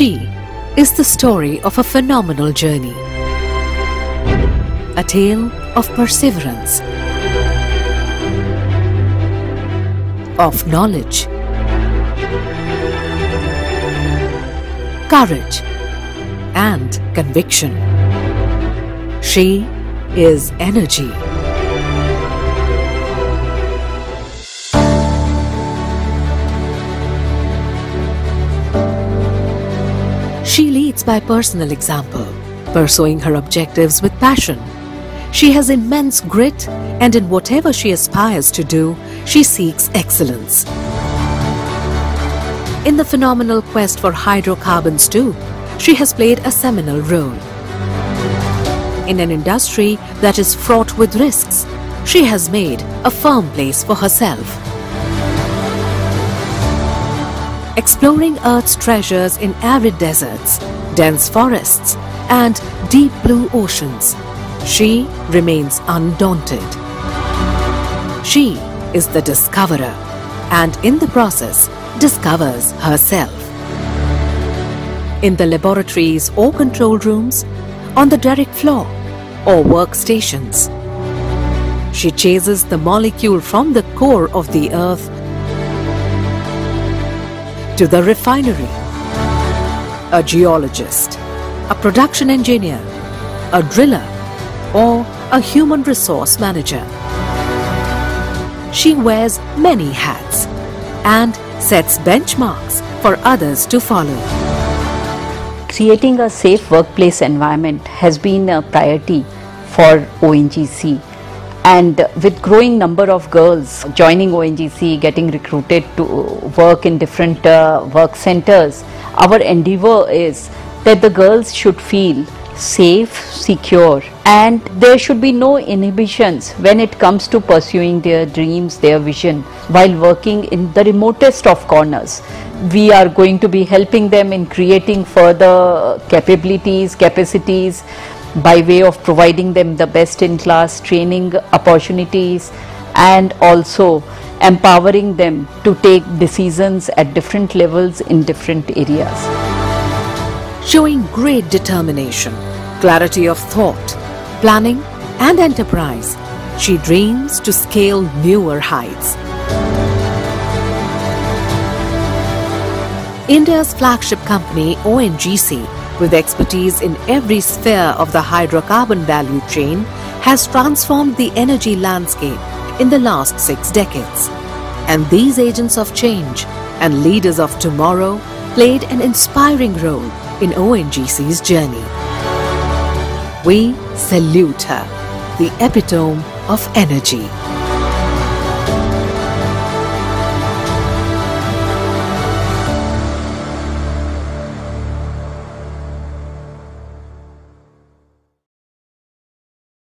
She is the story of a phenomenal journey. A tale of perseverance, of knowledge, courage, and conviction. She is energy. Leads by personal example, pursuing her objectives with passion. She has immense grit, and in whatever she aspires to do, she seeks excellence. In the phenomenal quest for hydrocarbons, too, she has played a seminal role. In an industry that is fraught with risks, she has made a firm place for herself. Exploring Earth's treasures in arid deserts, dense forests, and deep blue oceans, she remains undaunted. She is the discoverer and in the process discovers herself. In the laboratories or control rooms, on the derrick floor or workstations, she chases the molecule from the core of the earth to the refinery. A geologist, a production engineer, a driller, or a human resource manager. She wears many hats and sets benchmarks for others to follow. Creating a safe workplace environment has been a priority for ONGC and with growing number of girls joining ONGC, getting recruited to work in different uh, work centers, our endeavor is that the girls should feel safe, secure and there should be no inhibitions when it comes to pursuing their dreams, their vision while working in the remotest of corners. We are going to be helping them in creating further capabilities, capacities by way of providing them the best in class training opportunities and also empowering them to take decisions at different levels in different areas. Showing great determination, clarity of thought, planning and enterprise, she dreams to scale newer heights. India's flagship company ONGC with expertise in every sphere of the hydrocarbon value chain, has transformed the energy landscape in the last six decades. And these agents of change and leaders of tomorrow played an inspiring role in ONGC's journey. We salute her, the epitome of energy.